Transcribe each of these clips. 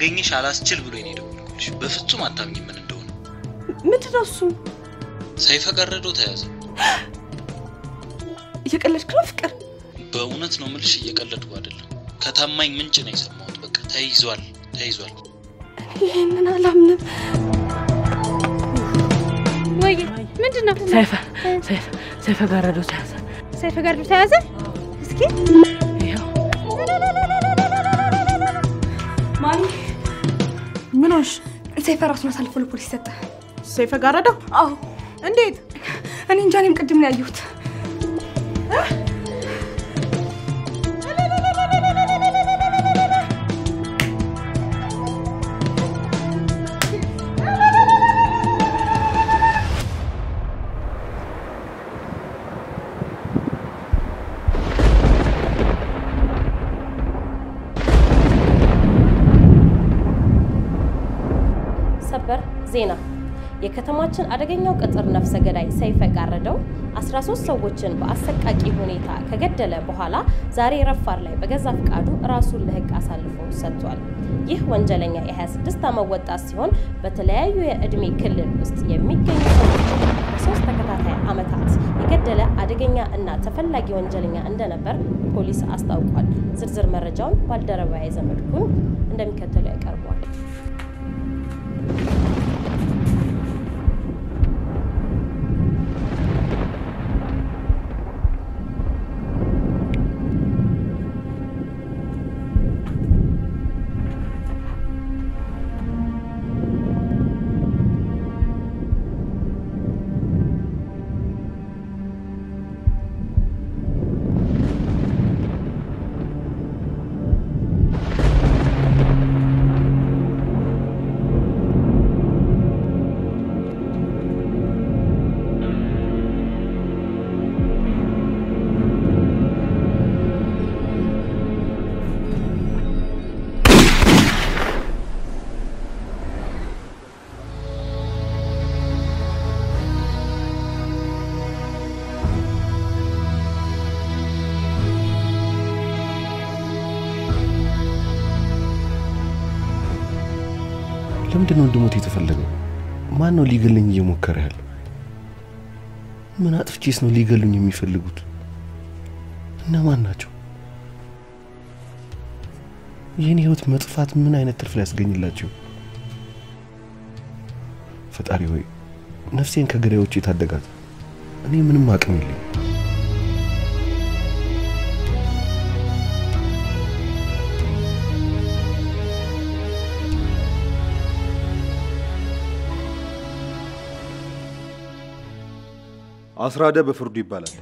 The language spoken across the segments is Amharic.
እስካገኝሽ አላስችል ብሎ ነው የደወልኩልሽ። በፍጹም አታምኝም ምን እንደሆነ። ምንድን ነው እሱ? ሰይፈ ቀረዶ ተያዘ። እየቀለድክ ነው ፍቅር? በእውነት ነው የምልሽ፣ እየቀለድኩ አይደለም። ከታማኝ ምንጭ ነው የሰማሁት። በቃ ተይዟል ተይዟል። ይህንን አላምንም። ወይ ምንድን ነው? ሰይፈ ሰይፈ ሰይፈ ጋረዶ ተያዘ። ሰይፈ ጋርዶ ተያዘ። እስኪ ምን ሆንሽ? ሰይፈ ራሱን አሳልፎ ለፖሊስ ሰጠ። ሰይፈ ጋረደው? አዎ እንዴት? እኔ እንጃ፣ እኔም ቅድም ነው ያየሁት። ዜና የከተማችን አደገኛው ቅጥር ነፍሰ ገዳይ ሰይፈ ጋረደው 13 ሰዎችን በአሰቃቂ ሁኔታ ከገደለ በኋላ ዛሬ ረፋር ላይ በገዛ ፍቃዱ ራሱን ለሕግ አሳልፎ ሰጥቷል። ይህ ወንጀለኛ የ26 ዓመት ወጣት ሲሆን በተለያዩ የዕድሜ ክልል ውስጥ የሚገኙ ሰዎችን በሶስት ተከታታይ ዓመታት የገደለ አደገኛ እና ተፈላጊ ወንጀለኛ እንደነበር ፖሊስ አስታውቋል። ዝርዝር መረጃውን ባልደረባዬ ዘመድኩን እንደሚከተለው ያቀርበዋል። ለምንድን ነው እንድሞት የተፈለገው? ማን ነው ሊገለኝ እየሞከረ ያለው? ምን አጥፍቼስ ነው ሊገሉኝ የሚፈልጉት? እነማን ናቸው? የእኔ ህይወት መጥፋት ምን አይነት ትርፍ ሊያስገኝላቸው? ፈጣሪ ሆይ ነፍሴን ከገዳዮች የታደጋት። እኔ ምንም አቅም የለኝ። አስራደ በፍርዱ ይባላል።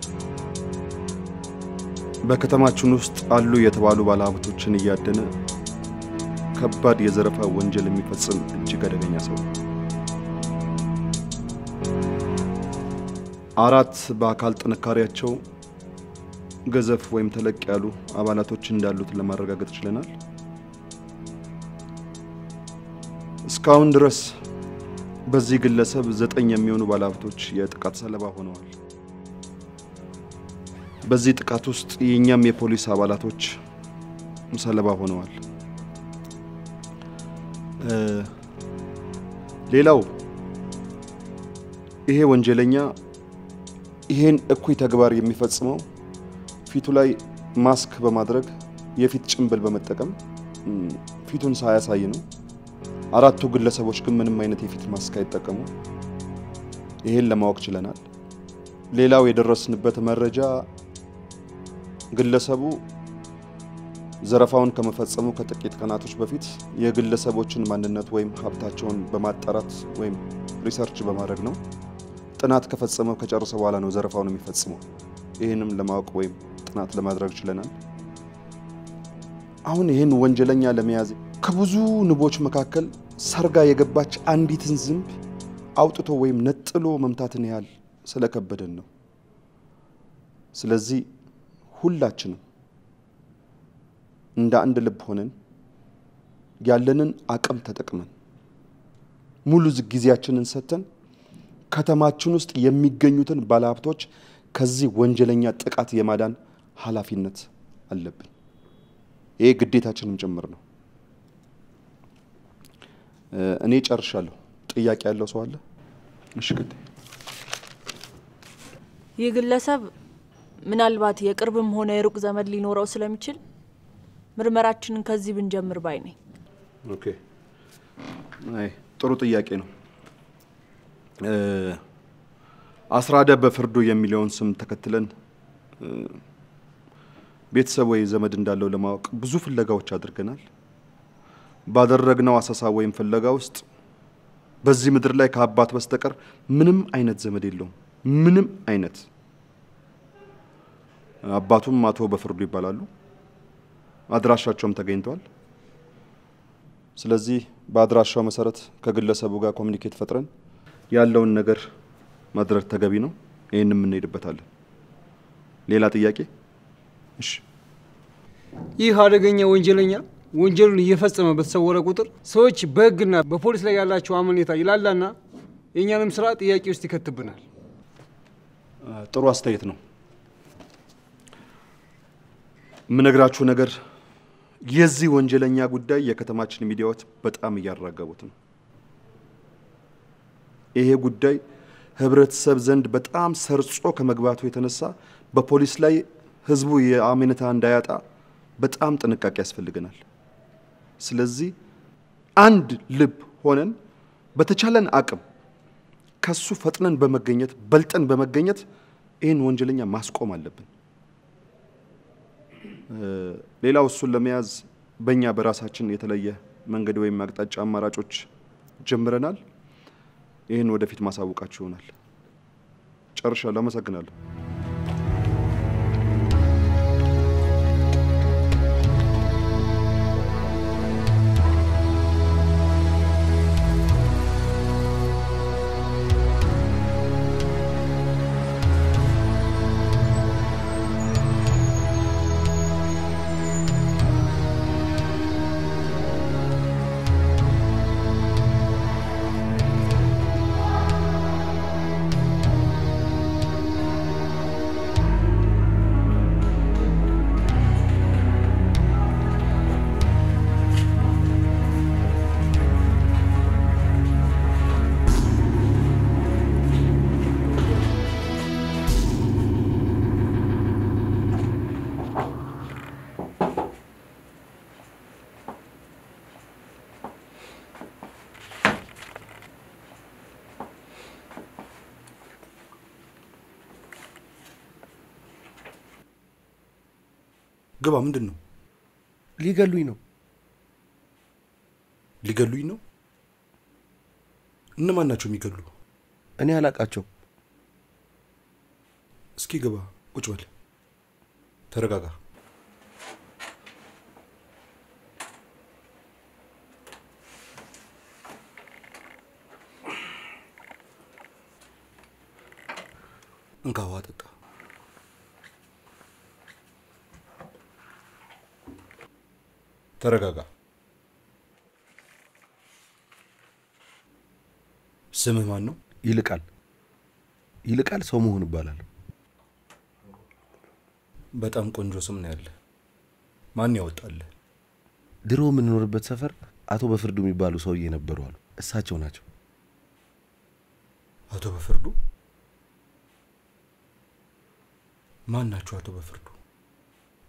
በከተማችን ውስጥ አሉ የተባሉ ባለሀብቶችን እያደነ ከባድ የዘረፋ ወንጀል የሚፈጽም እጅግ አደገኛ ሰው አራት በአካል ጥንካሬያቸው ገዘፍ ወይም ተለቅ ያሉ አባላቶች እንዳሉት ለማረጋገጥ ችለናል። እስካሁን ድረስ በዚህ ግለሰብ ዘጠኝ የሚሆኑ ባለሀብቶች የጥቃት ሰለባ ሆነዋል። በዚህ ጥቃት ውስጥ የእኛም የፖሊስ አባላቶች ሰለባ ሆነዋል። ሌላው ይሄ ወንጀለኛ ይሄን እኩይ ተግባር የሚፈጽመው ፊቱ ላይ ማስክ በማድረግ የፊት ጭንብል በመጠቀም ፊቱን ሳያሳይ ነው። አራቱ ግለሰቦች ግን ምንም አይነት የፊት ማስክ አይጠቀሙም። ይሄን ለማወቅ ችለናል። ሌላው የደረስንበት መረጃ ግለሰቡ ዘረፋውን ከመፈጸሙ ከጥቂት ቀናቶች በፊት የግለሰቦችን ማንነት ወይም ሀብታቸውን በማጣራት ወይም research በማድረግ ነው። ጥናት ከፈጸመው ከጨረሰ በኋላ ነው ዘረፋውን የሚፈጽመው። ይህንም ለማወቅ ወይም ጥናት ለማድረግ ችለናል። አሁን ይህን ወንጀለኛ ለመያዝ ከብዙ ንቦች መካከል ሰርጋ የገባች አንዲትን ዝንብ አውጥቶ ወይም ነጥሎ መምታትን ያህል ስለከበደን ነው። ስለዚህ ሁላችንም እንደ አንድ ልብ ሆነን ያለንን አቅም ተጠቅመን ሙሉ ጊዜያችንን ሰጥተን ከተማችን ውስጥ የሚገኙትን ባለሀብቶች ከዚህ ወንጀለኛ ጥቃት የማዳን ኃላፊነት አለብን። ይሄ ግዴታችንም ጭምር ነው። እኔ ጨርሻለሁ። ጥያቄ ያለው ሰው አለ? እሺ ይህ ግለሰብ ምናልባት የቅርብም ሆነ የሩቅ ዘመድ ሊኖረው ስለሚችል ምርመራችንን ከዚህ ብንጀምር ባይ ነኝ። Okay። አይ ጥሩ ጥያቄ ነው። አስራደ በፍርዱ የሚለውን ስም ተከትለን ቤተሰብ ወይ ዘመድ እንዳለው ለማወቅ ብዙ ፍለጋዎች አድርገናል። ባደረግነው አሰሳ ወይም ፍለጋ ውስጥ በዚህ ምድር ላይ ከአባት በስተቀር ምንም አይነት ዘመድ የለውም። ምንም አይነት። አባቱም አቶ በፍርዱ ይባላሉ። አድራሻቸውም ተገኝተዋል። ስለዚህ በአድራሻው መሰረት ከግለሰቡ ጋር ኮሚኒኬት ፈጥረን ያለውን ነገር ማድረግ ተገቢ ነው። ይህንም እንሄድበታለን። ሌላ ጥያቄ? እሺ። ይህ አደገኛ ወንጀለኛ ወንጀሉን እየፈጸመ በተሰወረ ቁጥር ሰዎች በሕግና በፖሊስ ላይ ያላቸው አመኔታ ይላላና የእኛንም ስራ ጥያቄ ውስጥ ይከትብናል። ጥሩ አስተያየት ነው። የምነግራችሁ ነገር የዚህ ወንጀለኛ ጉዳይ የከተማችን ሚዲያዎች በጣም እያራገቡት ነው። ይሄ ጉዳይ ህብረተሰብ ዘንድ በጣም ሰርጾ ከመግባቱ የተነሳ በፖሊስ ላይ ህዝቡ የአመኔታ እንዳያጣ በጣም ጥንቃቄ ያስፈልገናል። ስለዚህ አንድ ልብ ሆነን በተቻለን አቅም ከሱ ፈጥነን በመገኘት በልጠን በመገኘት ይህን ወንጀለኛ ማስቆም አለብን። ሌላው እሱን ለመያዝ በእኛ በራሳችን የተለየ መንገድ ወይም አቅጣጫ አማራጮች ጀምረናል። ይህን ወደፊት ማሳወቃችሁ ይሆናል። ጨርሻለሁ። አመሰግናለሁ። ግባ። ምንድን ነው? ሊገሉኝ ነው። ሊገሉኝ ነው? እነማን ናቸው የሚገሉ? እኔ አላቃቸው። እስኪ ግባ፣ ቁጭ በል፣ ተረጋጋ። እንካ ውሃ ጠጣ። ተረጋጋ። ስምህ ማን ነው? ይልቃል ይልቃል ሰው መሆን እባላለሁ። በጣም ቆንጆ ስም ነው ያለ። ማን ያወጣልህ? ድሮ የምንኖርበት ሰፈር አቶ በፍርዱ የሚባሉ ሰውዬ ነበሩ አሉ። እሳቸው ናቸው። አቶ በፍርዱ ማን ናቸው? አቶ በፍርዱ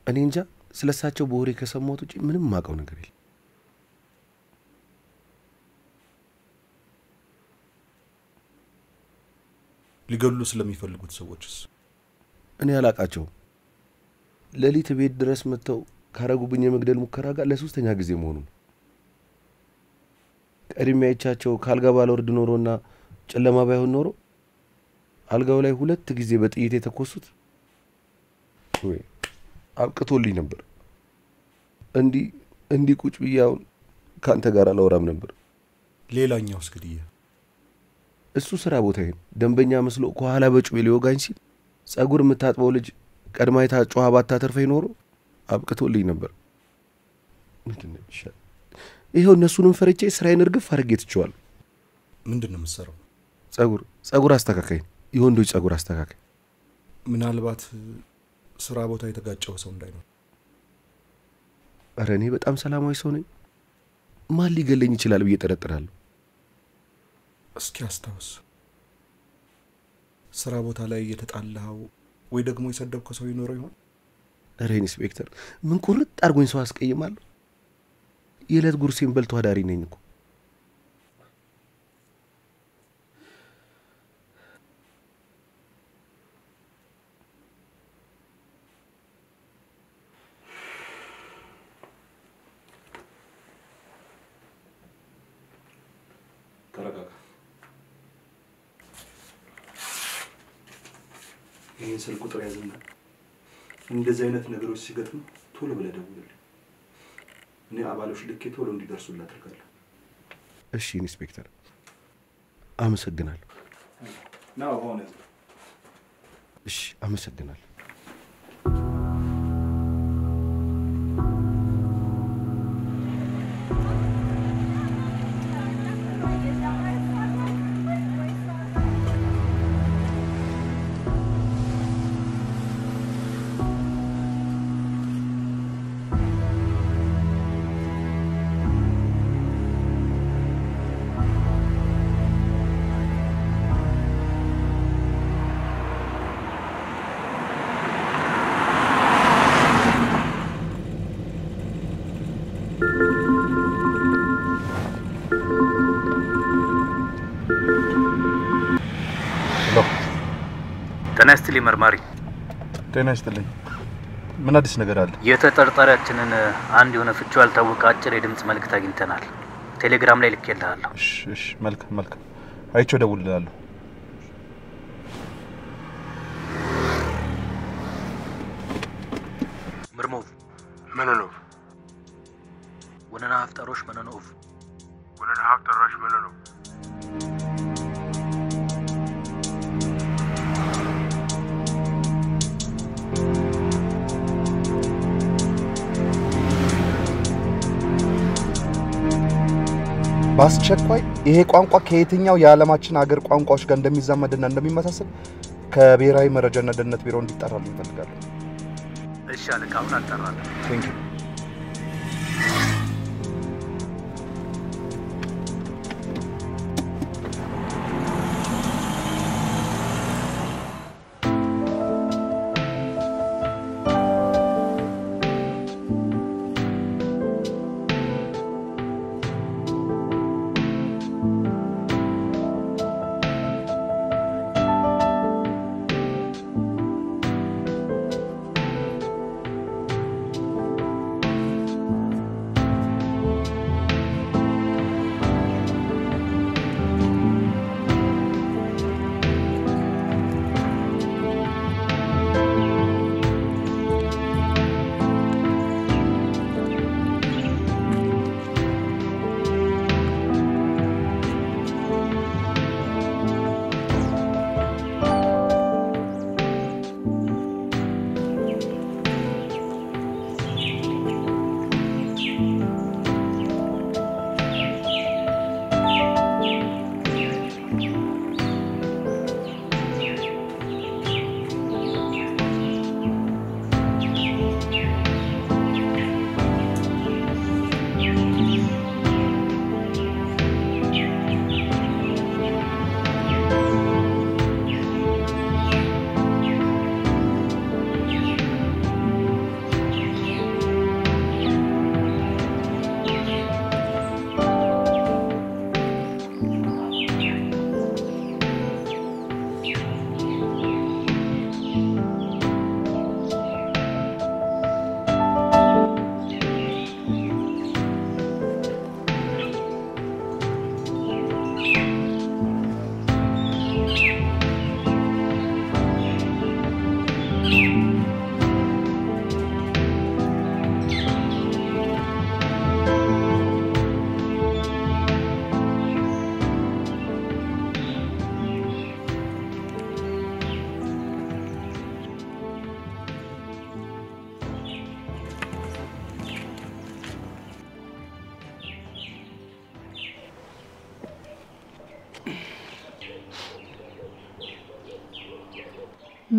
እኔ እንጃ ስለ እሳቸው በወሬ ከሰማሁት ውጭ ምንም የማውቀው ነገር የለም። ሊገሉ ስለሚፈልጉት ሰዎችስ? እኔ አላቃቸውም። ሌሊት ቤት ድረስ መጥተው ካረጉብኝ የመግደል ሙከራ ጋር ለሶስተኛ ጊዜ መሆኑ ነው። ቀድሜ አይቻቸው ከአልጋ ባልወርድ ኖሮና ጨለማ ባይሆን ኖሮ አልጋው ላይ ሁለት ጊዜ በጥይት የተኮሱት ወይ አብቅቶልኝ ነበር። እንዲህ እንዲህ ቁጭ ብዬ አሁን ከአንተ ጋር አላወራም ነበር። ሌላኛውስ ግድያ? እሱ ስራ ቦታዬን ደንበኛ መስሎ ከኋላ በጩቤ ሊወጋኝ ሲል ጸጉር የምታጥበው ልጅ ቀድማ የታ ጮኸ ባታተርፈኝ ኖሮ አብቅቶልኝ ነበር። ምንድን ነው? ይኸው እነሱንም ፈርቼ ስራዬን እርግፍ አድርጌ ትቼዋለሁ። ምንድን ነው የምትሰራው? ጸጉር ጸጉር አስተካካይ፣ የወንዶች ጸጉር አስተካካይ። ምናልባት ስራ ቦታ የተጋጨው ሰው እንዳይኖር። እረ እኔ በጣም ሰላማዊ ሰው ነኝ። ማን ሊገለኝ ይችላል ብዬ ጠረጥራለሁ። እስኪ አስታውስ፣ ስራ ቦታ ላይ የተጣላኸው ወይ ደግሞ የሰደብከው ሰው ይኖረው ይሆን? እረ ኢንስፔክተር፣ ምን ቁርጥ አድርጎኝ ሰው አስቀይማለሁ? የዕለት ጉርሴን በልቶ አዳሪ ነኝ እኮ። ቁጥር ያዝና እንደዚህ አይነት ነገሮች ሲገጥሙ ቶሎ ብለህ ደውልልኝ። እኔ አባሎች ልኬ ቶሎ እንዲደርሱልህ አድርጋለሁ። እሺ ኢንስፔክተር፣ አመሰግናለሁ። ና አሁን ያዝ። እሺ አመሰግናለሁ። ጤና ይስጥልኝ መርማሪ። ጤና ይስጥልኝ። ምን አዲስ ነገር አለ? የተጠርጣሪያችንን አንድ የሆነ ፍቺው ያልታወቀ አጭር የድምፅ መልእክት አግኝተናል። ቴሌግራም ላይ ልኬልሃለሁ። እሺ፣ እሺ፣ መልካም መልካም። አይቼው እደውልልሃለሁ። በአስቸኳይ ይሄ ቋንቋ ከየትኛው የዓለማችን ሀገር ቋንቋዎች ጋር እንደሚዛመድና እንደሚመሳሰል ከብሔራዊ መረጃና ደህንነት ቢሮ እንዲጣራልኝ እፈልጋለሁ። እሺ አለቃ፣ አሁን አጣራለሁ። Thank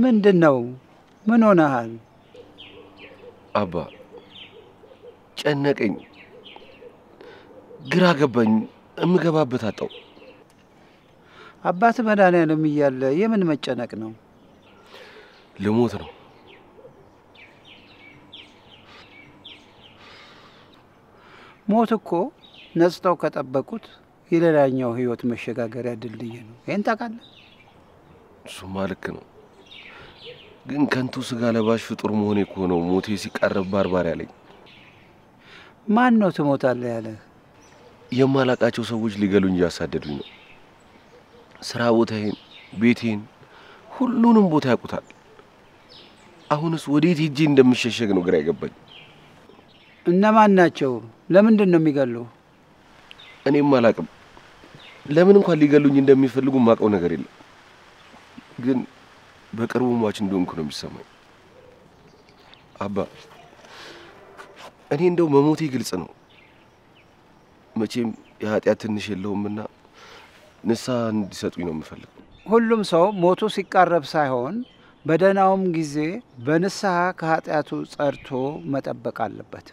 ምንድን ነው? ምን ሆነሃል? አባ ጨነቀኝ፣ ግራ ገባኝ፣ እምገባበት አጣው። አባት መድኃኒዓለም እያለ የምን መጨነቅ ነው? ልሞት ነው። ሞት እኮ ነጽተው ከጠበቁት የሌላኛው ህይወት መሸጋገሪያ ድልድይ ነው። ይህን ታውቃለህ? እሱማ ልክ ነው፣ ግን ከንቱ ስጋ ለባሽ ፍጡር መሆኔ እኮ ነው ሞቴ ሲቃረብ ባርባር ያለኝ። ማን ነው ትሞታለህ ያለህ? የማላቃቸው ሰዎች ሊገሉኝ እያሳደዱኝ ነው። ስራ ቦታዬን፣ ቤቴን፣ ሁሉንም ቦታ ያውቁታል። አሁንስ ወዴት ሄጄ እንደምሸሸግ ነው ግራ የገባኝ። እነማን ናቸው? ለምንድን ነው የሚገሉ? እኔም አላቅም። ለምን እንኳን ሊገሉኝ እንደሚፈልጉ ማውቀው ነገር የለም። ግን በቅርቡ ሟች እንደሆንኩ ነው የሚሰማኝ። አባ እኔ እንደው መሞቴ ግልጽ ነው። መቼም የኃጢአት ትንሽ የለውምና ንስሐ እንዲሰጡኝ ነው የምፈልገው። ሁሉም ሰው ሞቱ ሲቃረብ ሳይሆን በደህናውም ጊዜ በንስሐ ከኃጢአቱ ጸድቶ መጠበቅ አለበት።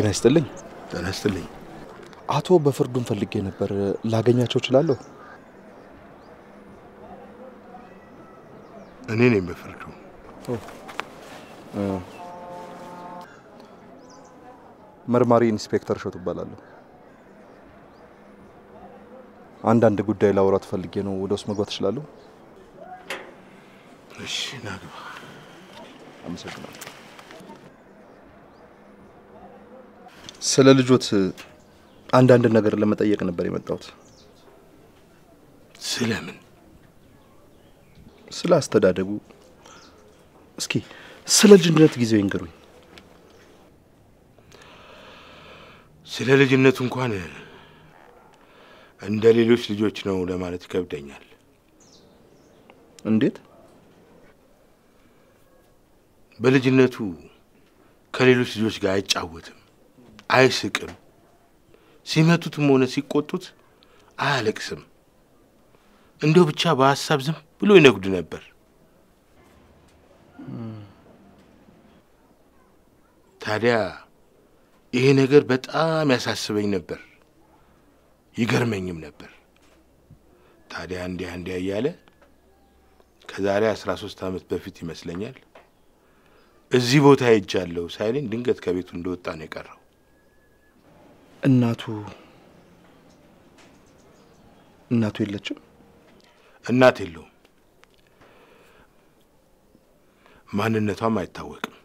ጤና ይስጥልኝ። ጤና ይስጥልኝ። አቶ በፍርዱን ፈልጌ ነበር። ላገኛቸው እችላለሁ? እኔ ነኝ በፍርዱ። መርማሪ ኢንስፔክተር እሸቱ እባላለሁ። አንዳንድ ጉዳይ ላውራት ፈልጌ ነው። ወደ ውስጥ መግባት እችላለሁ? እሺ፣ ናግባ። አመሰግናለሁ። ስለ ልጆት አንዳንድ ነገር ለመጠየቅ ነበር የመጣሁት። ስለምን? ስለ አስተዳደጉ። እስኪ ስለ ልጅነት ጊዜው ይንገሩኝ። ስለ ልጅነቱ እንኳን እንደ ሌሎች ልጆች ነው ለማለት ይከብደኛል። እንዴት? በልጅነቱ ከሌሎች ልጆች ጋር አይጫወትም፣ አይስቅም። ሲመቱትም ሆነ ሲቆጡት አያለቅስም። እንደው ብቻ በሀሳብ ዝም ብሎ ይነጉድ ነበር። ታዲያ ይሄ ነገር በጣም ያሳስበኝ ነበር፣ ይገርመኝም ነበር። ታዲያ እንዲያ እንዲያ እያለ ከዛሬ አስራ ሶስት ዓመት በፊት ይመስለኛል እዚህ ቦታ ሄጃለሁ ሳይለኝ ድንገት ከቤቱ እንደወጣ ነው የቀረው። እናቱ እናቱ የለችም? እናት የለውም። ማንነቷም አይታወቅም።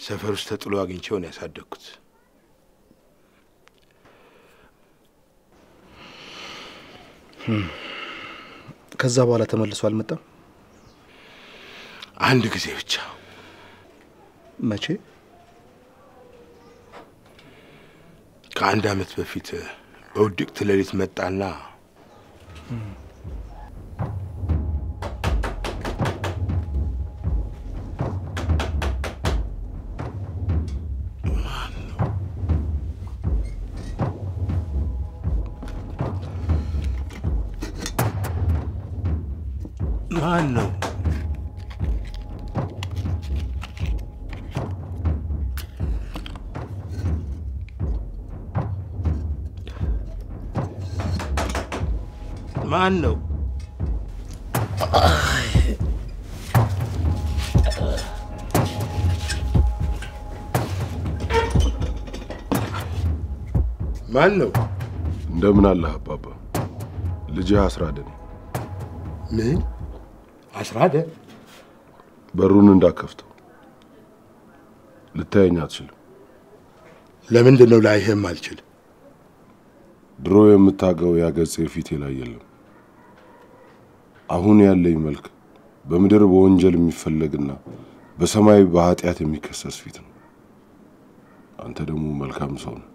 ሰፈር ውስጥ ተጥሎ አግኝቼው ነው ያሳደግኩት። ከዛ በኋላ ተመልሶ አልመጣም? አንድ ጊዜ ብቻ። መቼ? ከአንድ ዓመት በፊት በውድቅት ሌሊት መጣና ማን ነው? ማን ነው? ማን ነው? እንደምን አለህ አባባ? ልጅህ አስራደ ነኝ። ምን አስራደ? በሩን እንዳከፍተው። ልታየኝ አትችልም። ለምንድን ነው ላይህም አልችል? ድሮ የምታገው ያ ገጼ ፊቴ ላይ የለም። አሁን ያለኝ መልክ በምድር በወንጀል የሚፈለግና በሰማይ በኃጢአት የሚከሰስ ፊት ነው። አንተ ደግሞ መልካም ሰው ነው።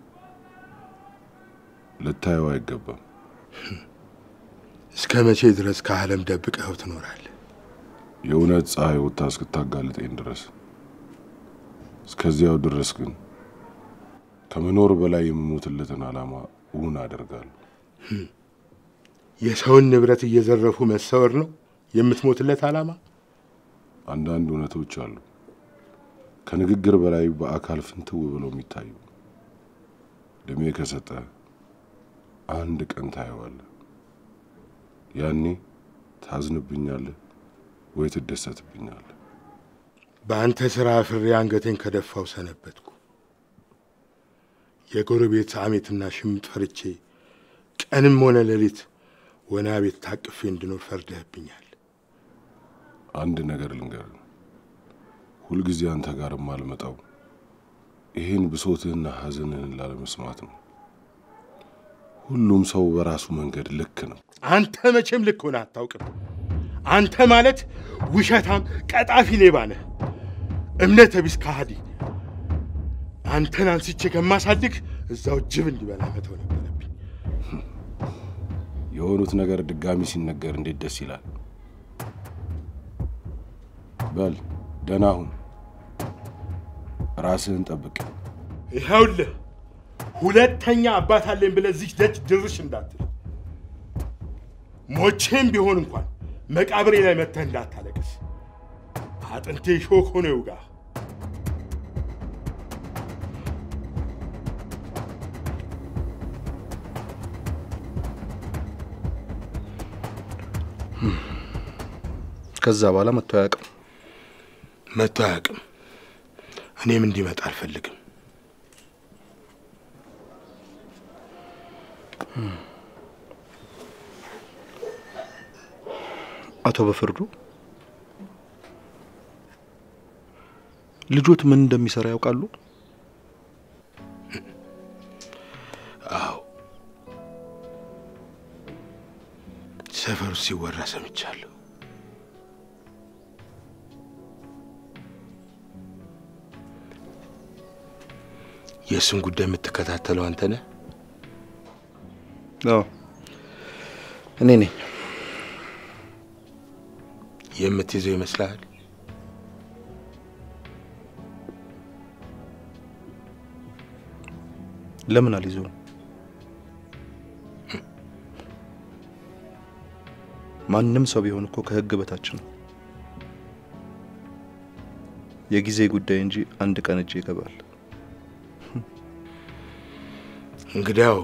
ልታየው አይገባም። እስከ መቼ ድረስ ከዓለም ደብቀኸው ትኖራለህ? የእውነት ፀሐይ ወጥታ እስክታጋልጠኝ ድረስ። እስከዚያው ድረስ ግን ከመኖር በላይ የምሞትለትን ዓላማ እውን አደርጋለሁ። የሰውን ንብረት እየዘረፉ መሰወር ነው የምትሞትለት ዓላማ? አንዳንድ እውነቶች አሉ ከንግግር በላይ በአካል ፍንትው ብለው የሚታዩ። እድሜ ከሰጠ አንድ ቀን ታየዋለህ። ያኔ ታዝንብኛለህ ወይ ትደሰትብኛለህ። በአንተ ሥራ ፍሬ አንገቴን ከደፋው ሰነበትኩ። የጎረቤት አሜትና ሽምጥ ፈርቼ ቀንም ሆነ ሌሊት ወና ቤት ታቅፌ እንድኖር ፈርደህብኛል። አንድ ነገር ልንገር፣ ሁልጊዜ አንተ ጋር የማልመጣው ይህን ብሶትህና ሐዘንህን ላለመስማት ነው። ሁሉም ሰው በራሱ መንገድ ልክ ነው። አንተ መቼም ልክ ሆነህ አታውቅም። አንተ ማለት ውሸታም፣ ቀጣፊ ሌባ ነህ፣ እምነተ ቢስ ከሃዲ። አንተን አንስቼ ከማሳድግ እዛው ጅብ እንዲበላ መተው ነበረብኝ። የሆኑት ነገር ድጋሚ ሲነገር እንዴት ደስ ይላል። በል ደህና ሁን፣ ራስህን ጠብቅ። ይኸውልህ ሁለተኛ አባት አለኝ ብለህ እዚህ ደጅ ድርሽ እንዳትል። ሞቼም ቢሆን እንኳን መቃብሬ ላይ መጥተህ እንዳታለቅስ። አጥንቴ ሾክ ሆኖ ይውጋ። ከዛ በኋላ መጥቶ አያውቅም። መጥቶ አያውቅም። እኔም እንዲመጣ አልፈልግም። አቶ በፍርዱ ልጆት ምን እንደሚሰራ ያውቃሉ? አዎ፣ ሰፈሩ ሲወራ ሰምቻለሁ። የእሱን ጉዳይ የምትከታተለው አንተ ነህ? አዎ እኔ ነኝ። የምትይዘው ይመስልሃል? ለምን አልይዘውም? ማንም ሰው ቢሆን እኮ ከህግ በታች ነው። የጊዜ ጉዳይ እንጂ አንድ ቀን እጅ ይገባል። እንግዲያው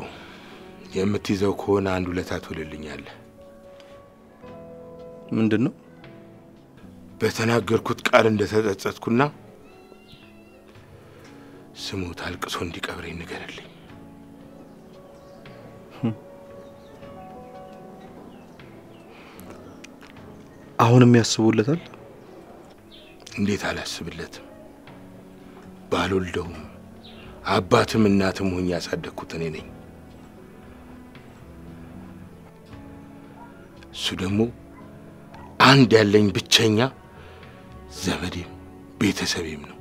የምትይዘው ከሆነ አንድ ውለታ ትውልልኛለህ። ምንድን ነው? በተናገርኩት ቃል እንደተጸጸትኩና ስሙት አልቅሶ እንዲቀብረኝ ንገርልኝ። አሁንም ያስቡለታል? እንዴት አላስብለትም? ባልወልደውም አባትም እናትም ሆኜ ያሳደግኩት እኔ ነኝ። እሱ ደግሞ አንድ ያለኝ ብቸኛ ዘመዴም ቤተሰቤም ነው።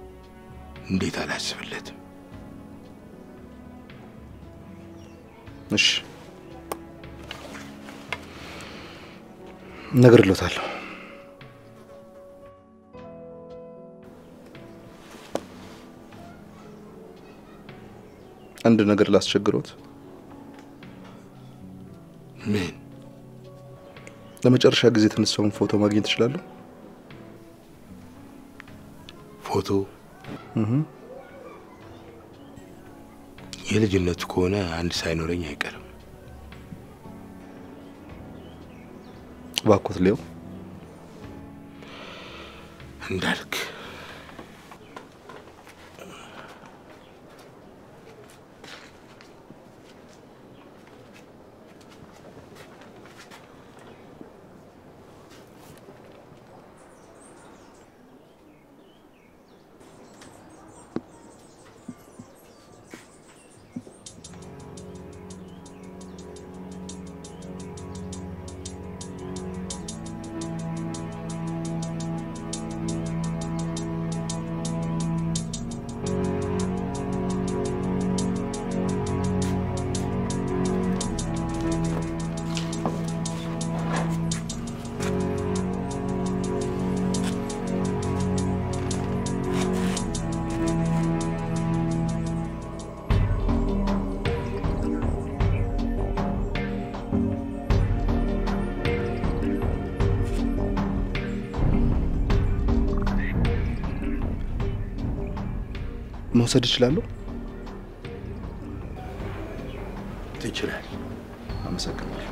እንዴት አላስብለትም? እሺ እነግርለታለሁ። አንድ ነገር ላስቸግሮት። ምን? ለመጨረሻ ጊዜ የተነሳውን ፎቶ ማግኘት እችላለሁ? ፎቶ የልጅነቱ ከሆነ አንድ ሳይኖረኝ አይቀርም። እባክዎት ሊያው እንዳልክ መውሰድ እችላለሁ? ትችላል። አመሰግናለሁ።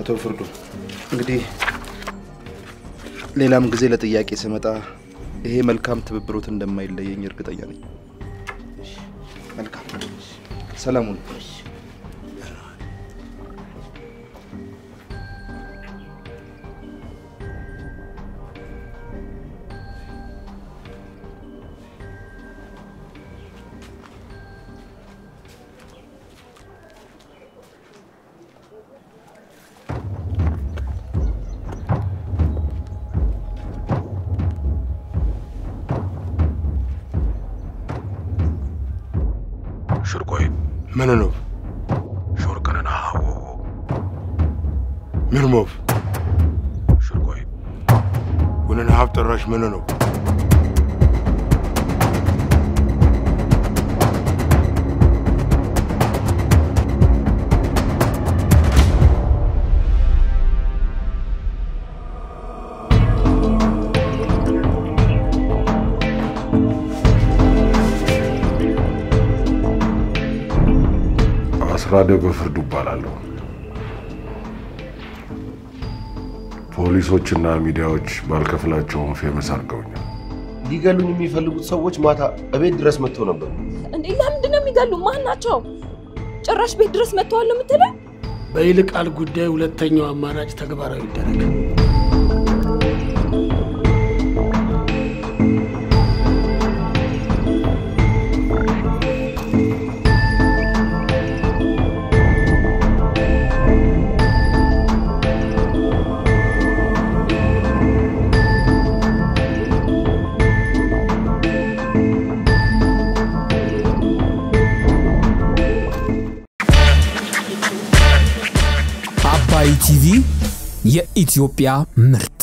አቶ ፍርዱ እንግዲህ ሌላም ጊዜ ለጥያቄ ስመጣ ይሄ መልካም ትብብሮት እንደማይለየኝ እርግጠኛ ነኝ። መልካም ሰላሙን አስራደ በፍርዱ እባላለሁ። ፖሊሶችና ሚዲያዎች ባልከፍላቸውም ፌመስ አድርገውኛል። ሊገሉኝ የሚፈልጉት ሰዎች ማታ እቤት ድረስ መጥተው ነበር። እንዴ ለምንድን ነው የሚገሉ? ማን ናቸው? ጭራሽ ቤት ድረስ መጥተዋል ነው የምትለው? በይልቃል ጉዳይ ሁለተኛው አማራጭ ተግባራዊ ይደረግ። የኢትዮጵያ ምርጥ